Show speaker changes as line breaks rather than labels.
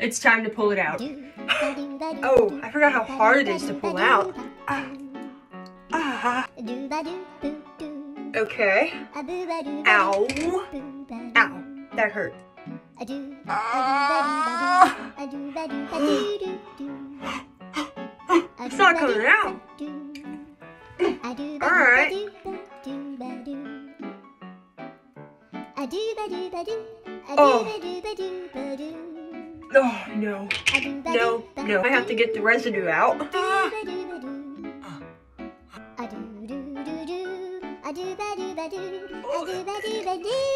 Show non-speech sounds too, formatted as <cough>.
It's time to pull it out. Oh, I forgot how hard it is to pull out. Ah. Ah. Okay. Ow. Ow. That hurt. Ah. It's not coming out. Alright. Oh. Oh, no. No, no. I have to get the residue out. Ah. <gasps>
Oh.